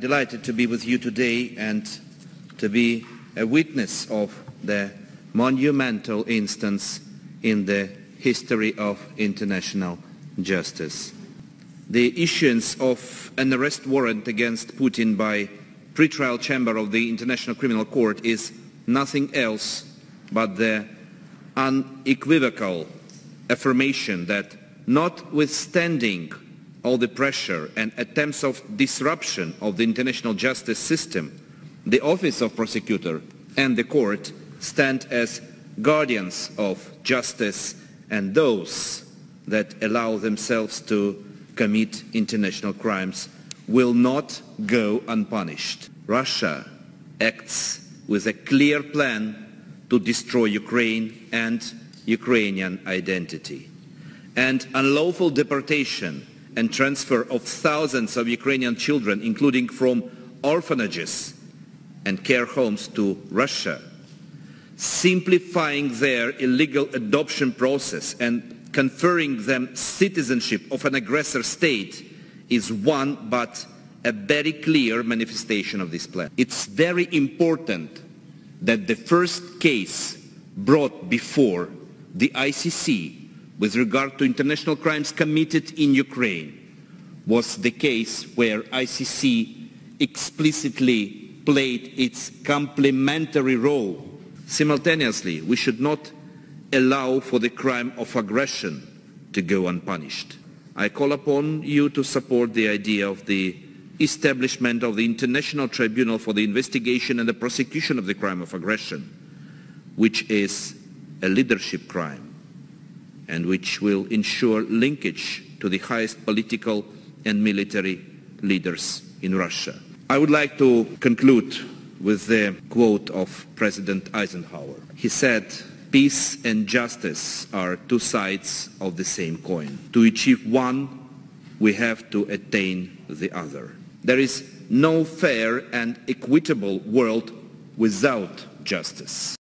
delighted to be with you today and to be a witness of the monumental instance in the history of international justice. The issuance of an arrest warrant against Putin by pre-trial chamber of the International Criminal Court is nothing else but the unequivocal affirmation that notwithstanding all the pressure and attempts of disruption of the international justice system, the Office of Prosecutor and the Court stand as guardians of justice and those that allow themselves to commit international crimes will not go unpunished. Russia acts with a clear plan to destroy Ukraine and Ukrainian identity. And unlawful deportation and transfer of thousands of Ukrainian children, including from orphanages and care homes to Russia, simplifying their illegal adoption process and conferring them citizenship of an aggressor state is one but a very clear manifestation of this plan. It's very important that the first case brought before the ICC with regard to international crimes committed in Ukraine was the case where ICC explicitly played its complementary role. Simultaneously, we should not allow for the crime of aggression to go unpunished. I call upon you to support the idea of the establishment of the International Tribunal for the Investigation and the Prosecution of the Crime of Aggression, which is a leadership crime and which will ensure linkage to the highest political and military leaders in Russia. I would like to conclude with the quote of President Eisenhower. He said, peace and justice are two sides of the same coin. To achieve one, we have to attain the other. There is no fair and equitable world without justice.